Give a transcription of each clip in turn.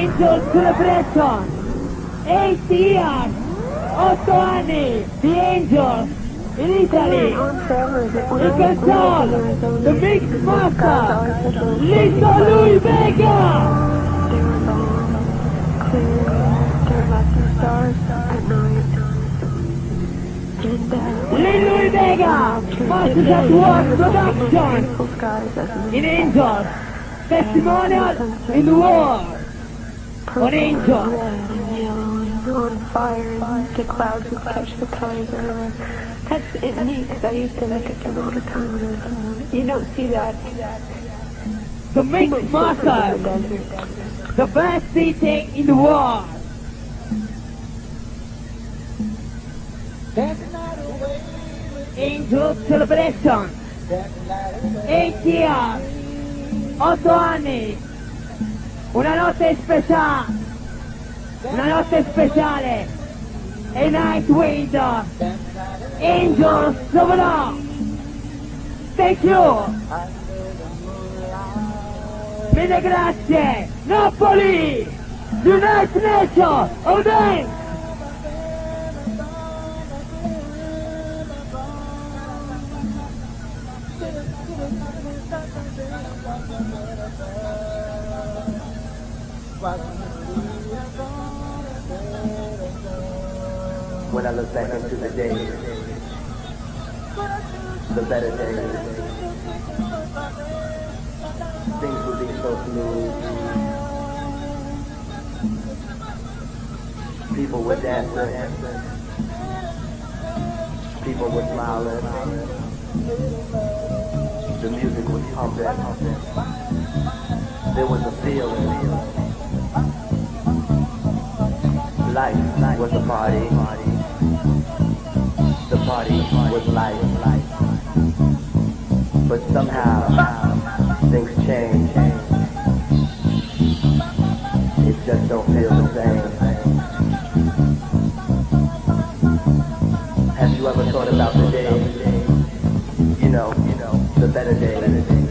Angel Celebration. Eight years. Otto anni. The Angels. In Italy. In control. The Big Master. Little Louie Vega. Lee Louie Vega. Masters at Work Production. In Angels. Testimonial in the world. On Angels. on fire and the clouds would catch the colors everywhere. That's it neat because I used to look at them all the time. You don't see that. The Mix Masters. The best seating in the world. That's not Angel Celebration. Years. Otto anni. Una notte speciale. Una notte speciale. A night wind. Angels Sovrano. Thank you. Mille grazie. Napoli. United Nation. Oden. When I look back into the days, the better days, things would be so smooth. People were dancing, people were smiling, the music would was pumping, there was a feeling. Life was a party. Party was life. But somehow things change. It just don't feel the same. Have you ever thought about the days? You know, you know, the better days.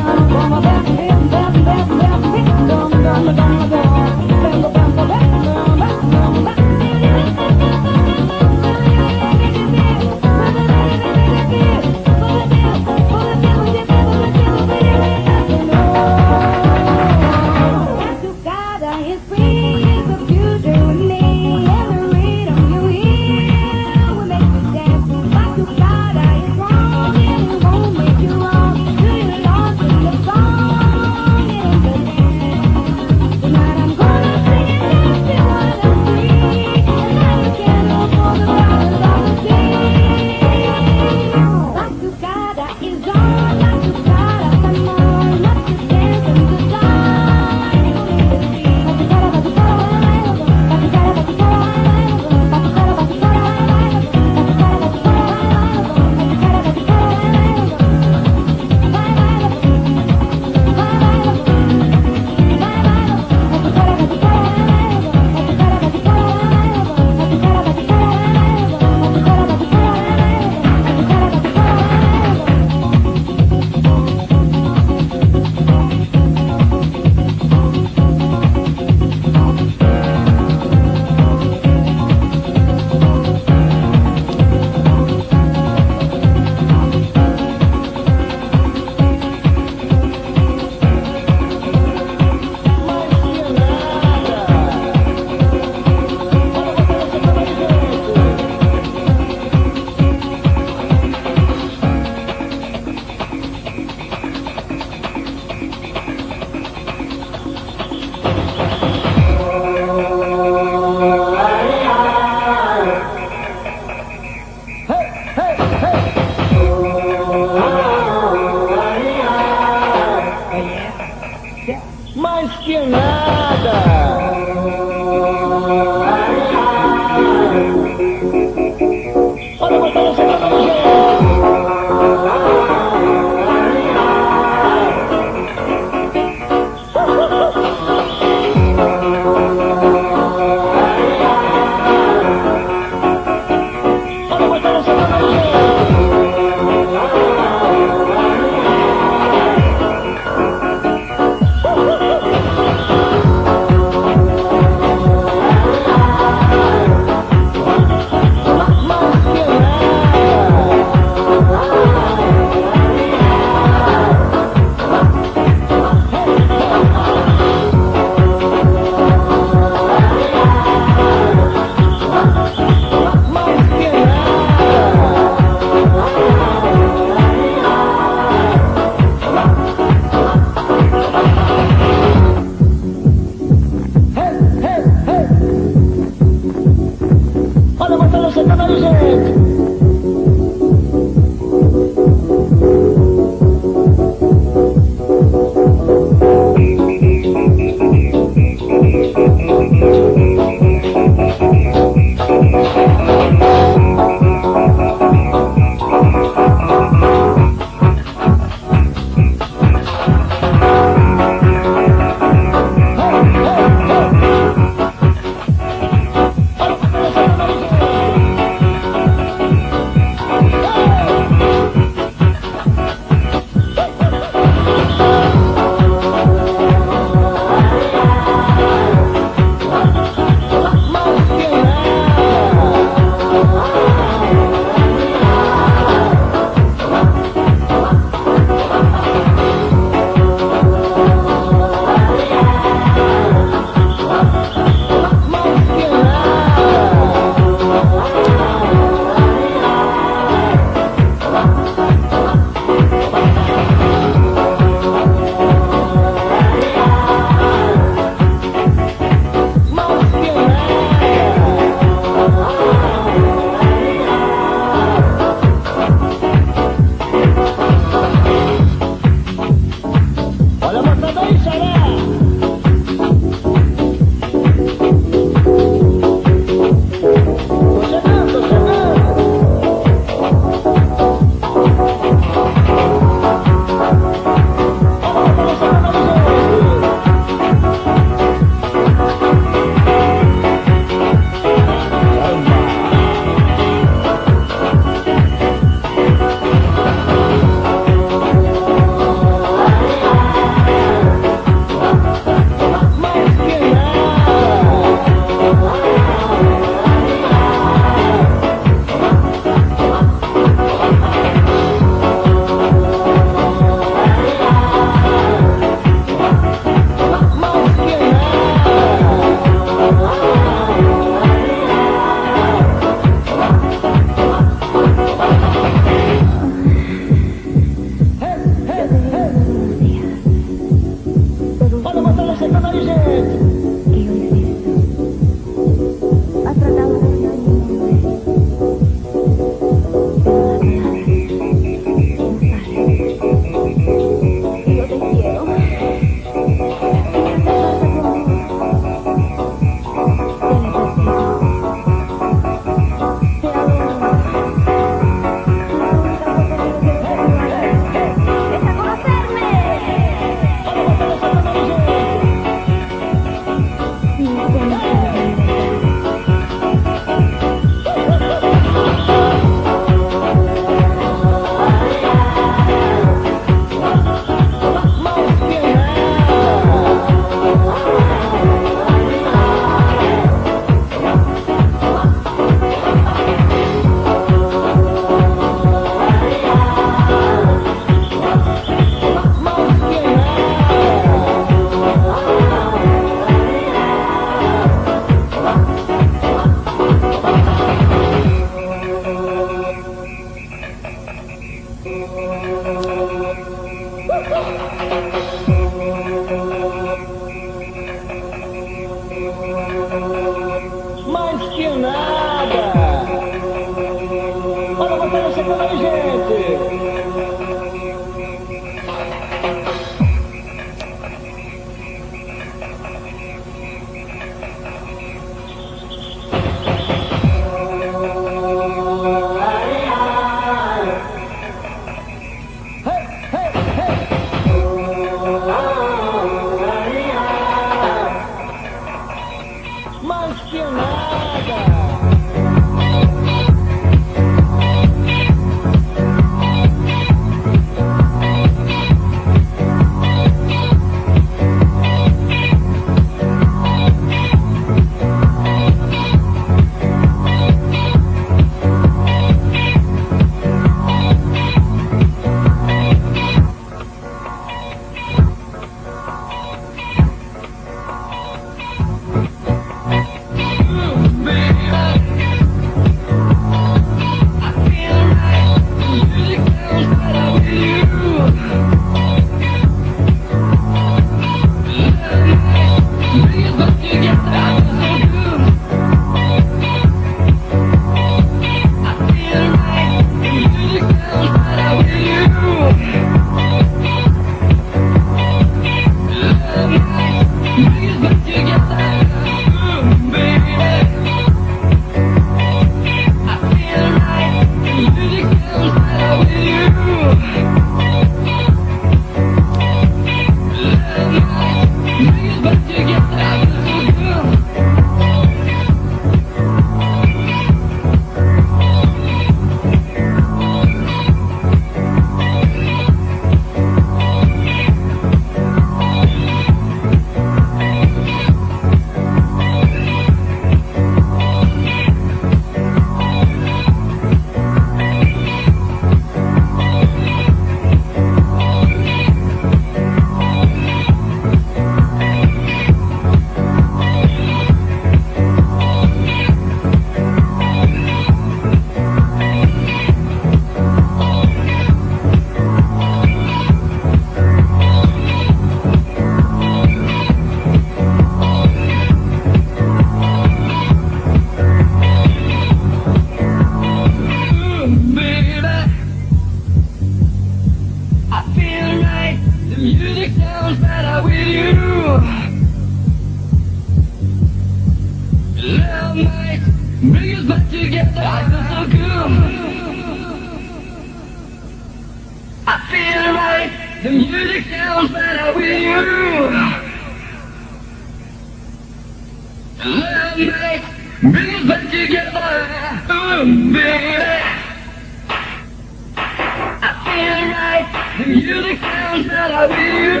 Right. The music sounds better with you.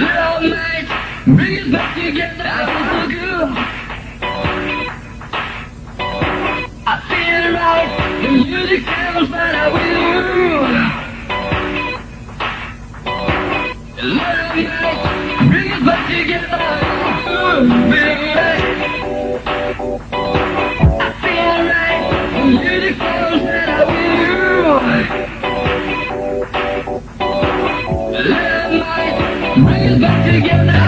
Love night, bring us back together, I feel so good. I feel right. The music sounds better with you. Love night, bring us back together, oh, baby. Us back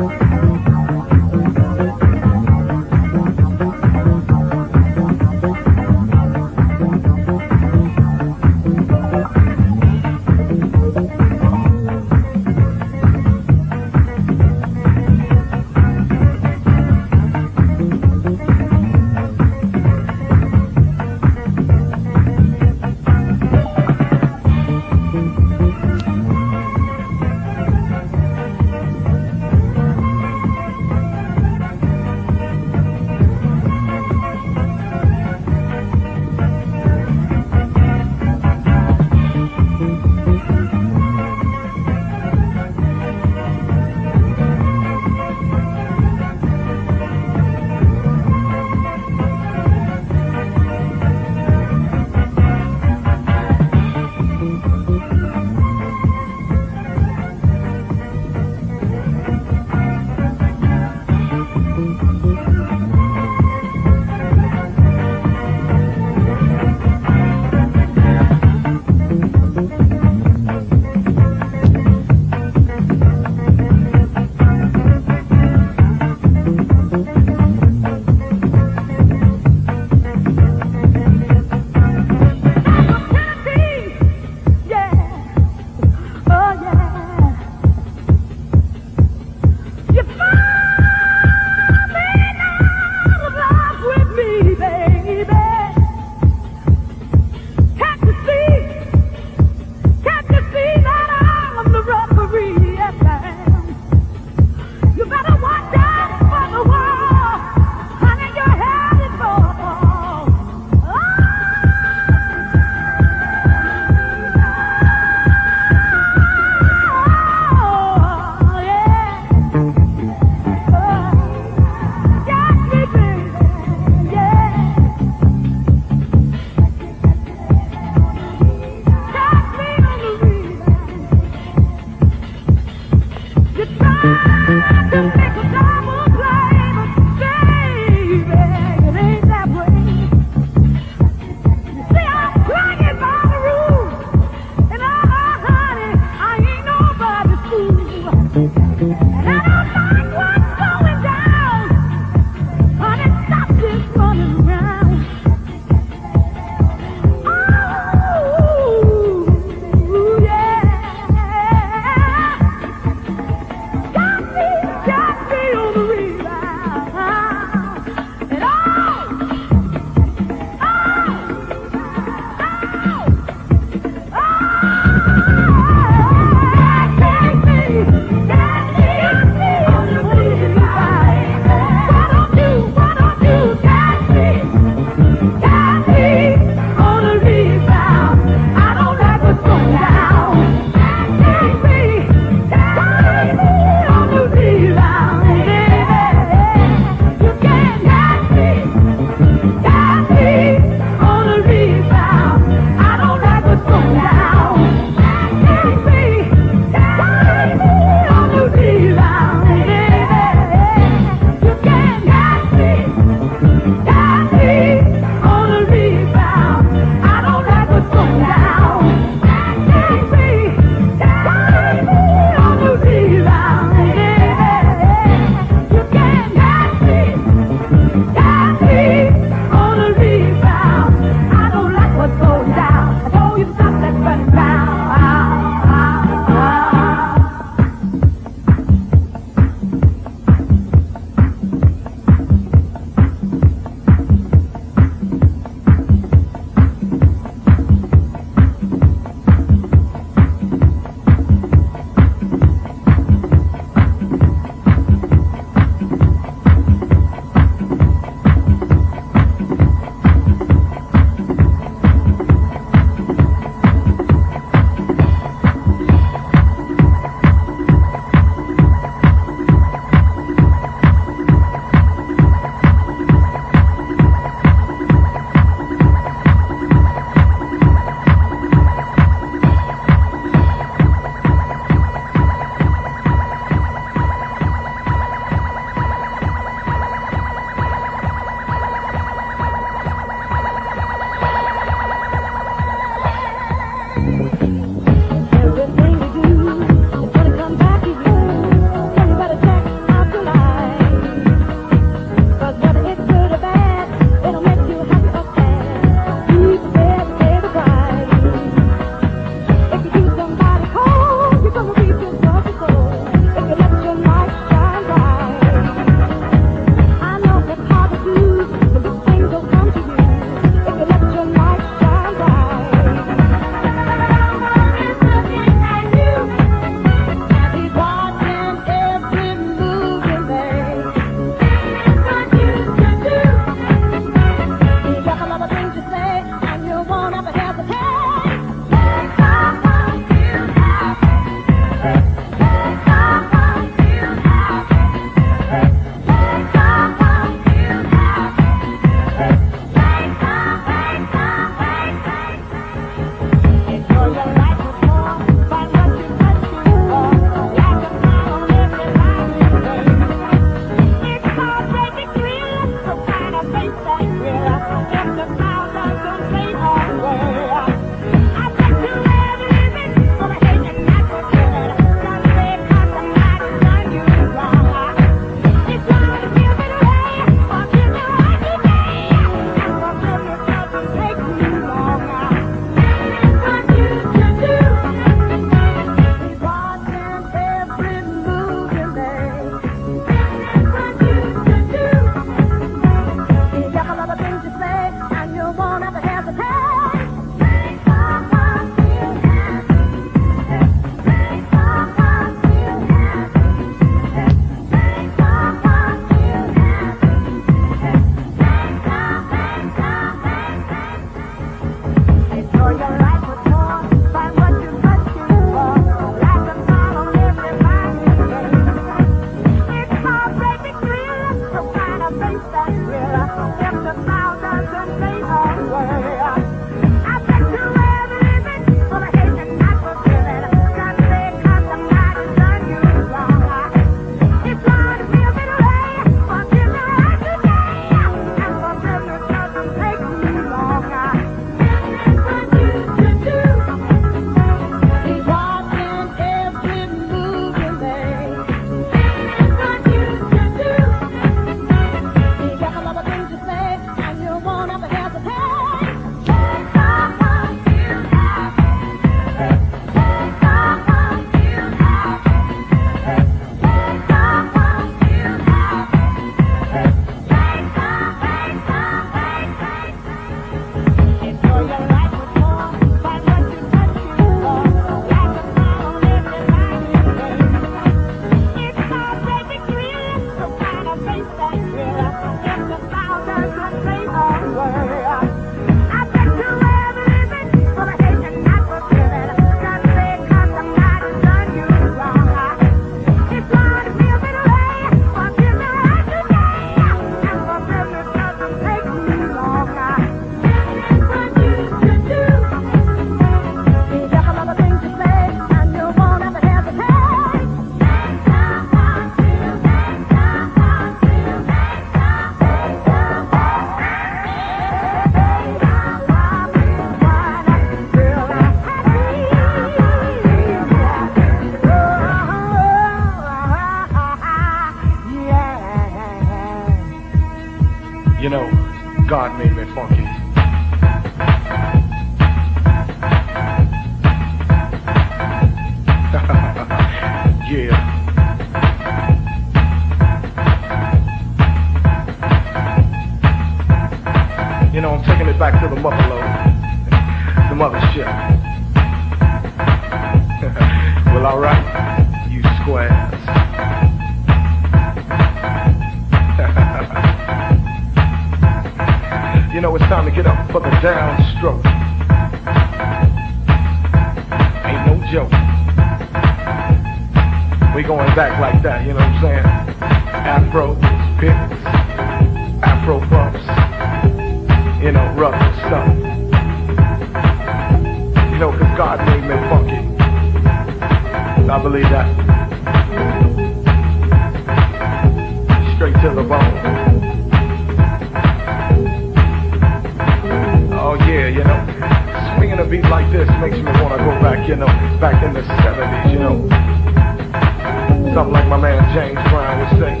Something like my man James Brown would say.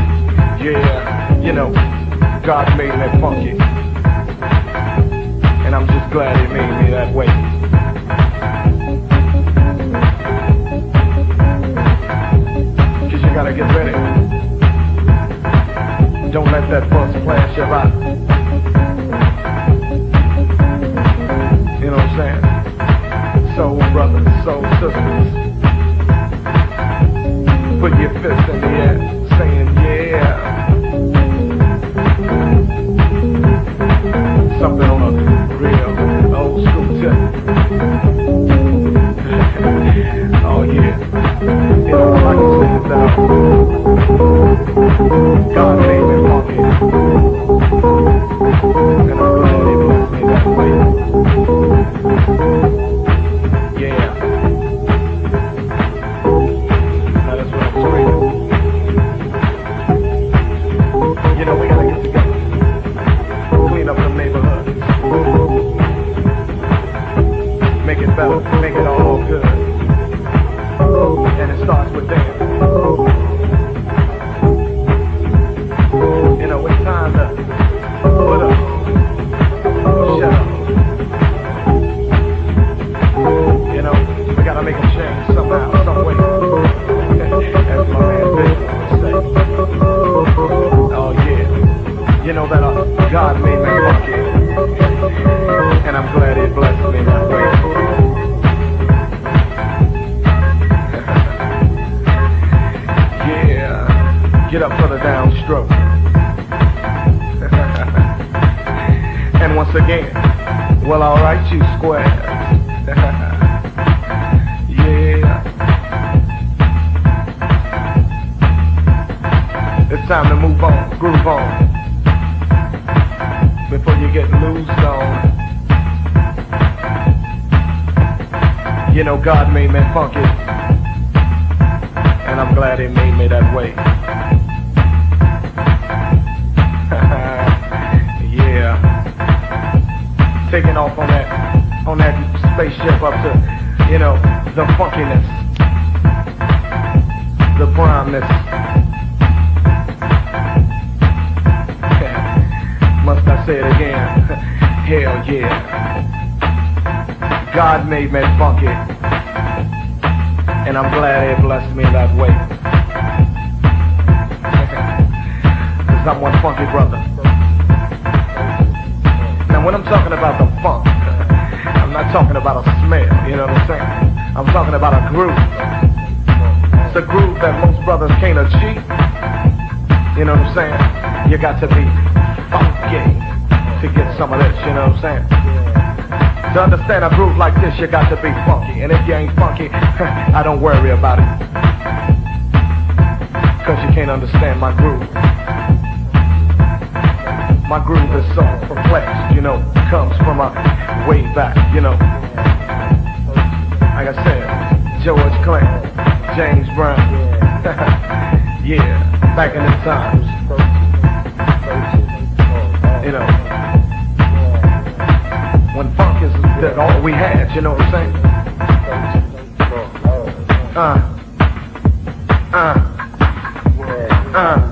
Yeah, you know, God made me funky. And I'm just glad he made me that way. Cause you gotta get ready. Don't let that bus flash your eye. You know what I'm saying? Soul brothers, soul sisters. Put your fist in the air, saying yeah. Something on a real old school tip. oh yeah. You know, I can sing it down. Get up for the downstroke. and once again, well alright you square. yeah. It's time to move on, groove on. Before you get loose on. You know God made me funky. And I'm glad he made me that way. Taking off on that on that spaceship up to, you know, the funkiness. The primeness. Must I say it again? Hell yeah. God made me funky. And I'm glad he blessed me that way. Cause I'm one funky brother. When I'm talking about the funk, I'm not talking about a smell, you know what I'm saying? I'm talking about a groove. It's a groove that most brothers can't achieve. You know what I'm saying? You got to be funky to get some of this, you know what I'm saying? To understand a groove like this, you got to be funky. And if you ain't funky, I don't worry about it. Cause you can't understand my groove. My groove is so perplexed, you know, comes from a way back, you know. Like I said, George Clinton, James Brown. yeah, back in the times. You know, when funk is all we had, you know what I'm saying? Uh, uh, uh,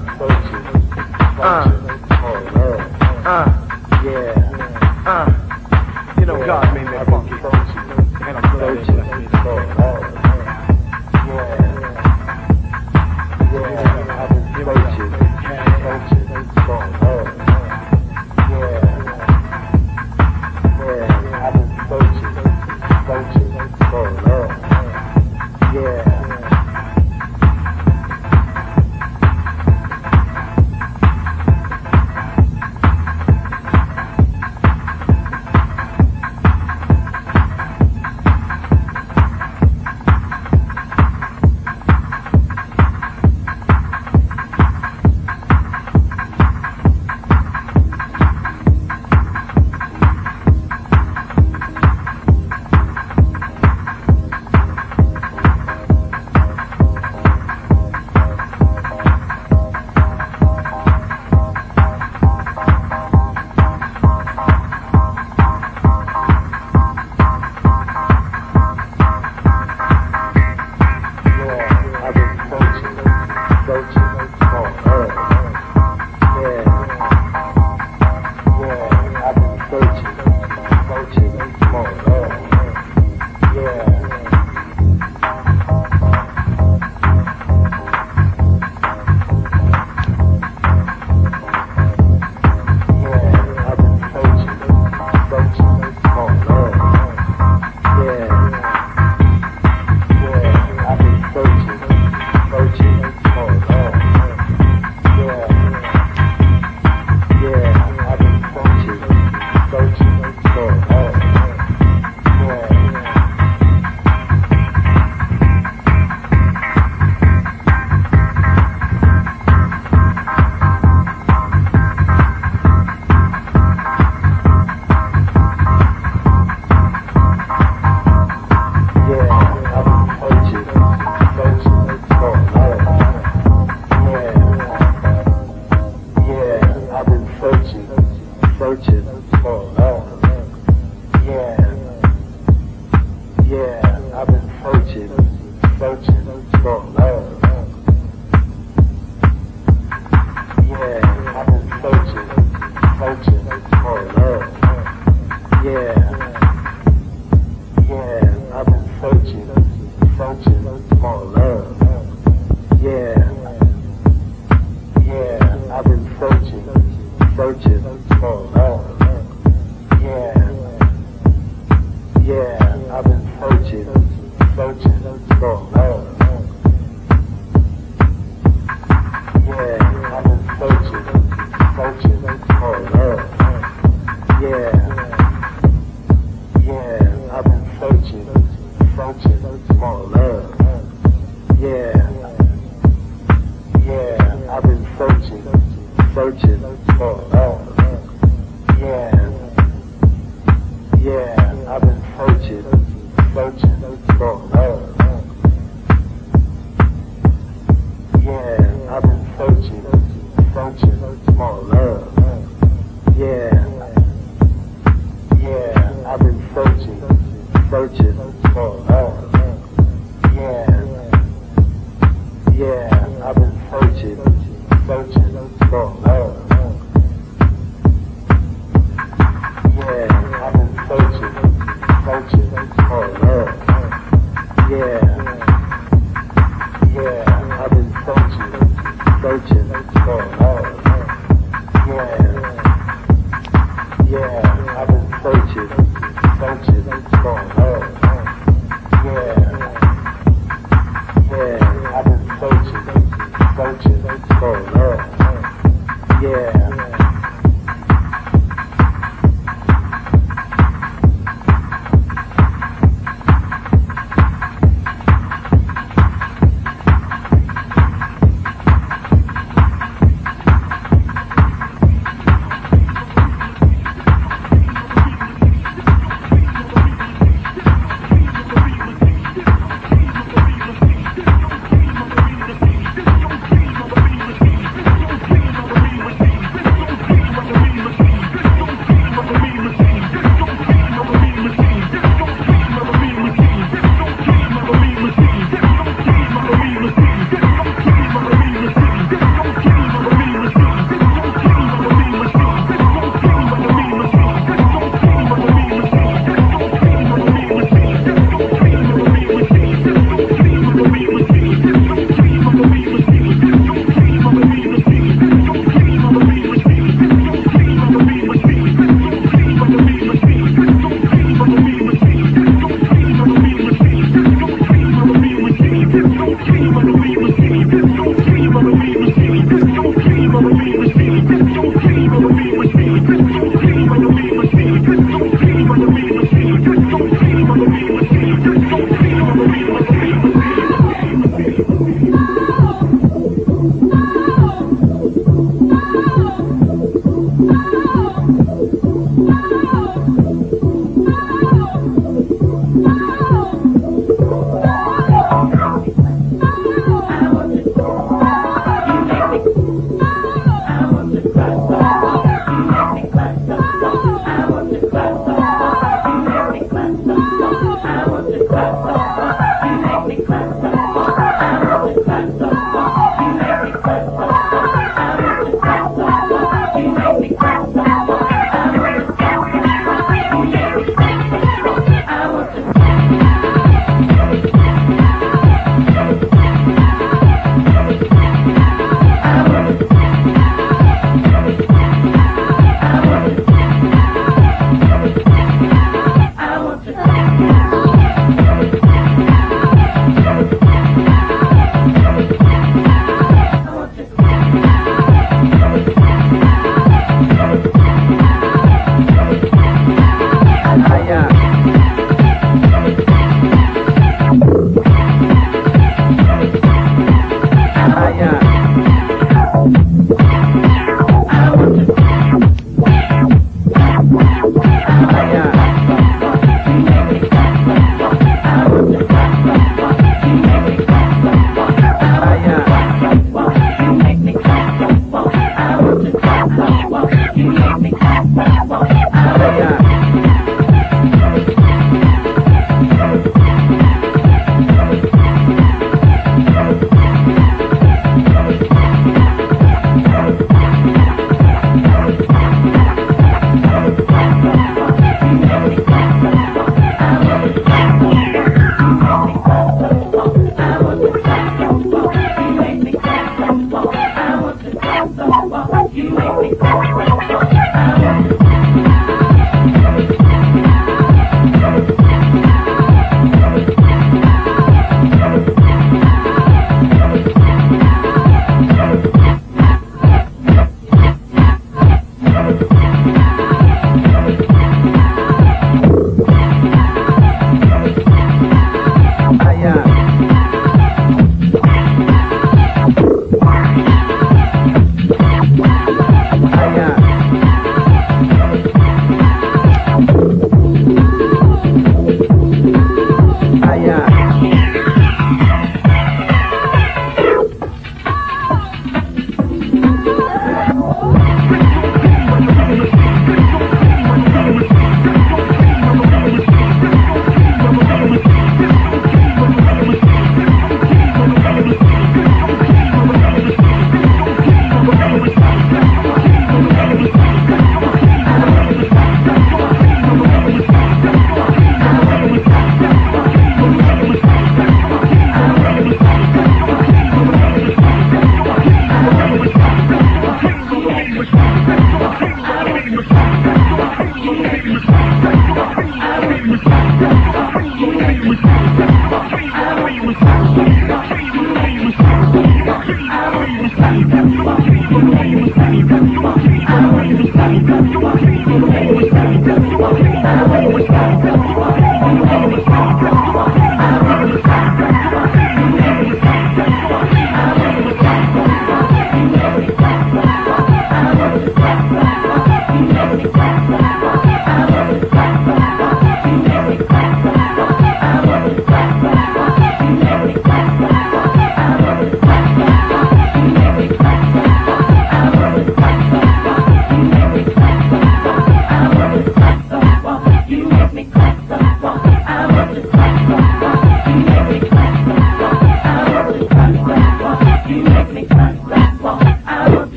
I've been searching, searching for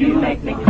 You make me